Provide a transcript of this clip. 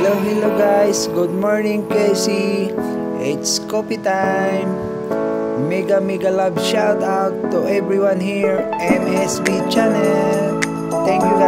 Hello, hello guys. Good morning, Casey. It's coffee time. Mega, mega love shout out to everyone here. MSB channel. Thank you.